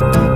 Bye.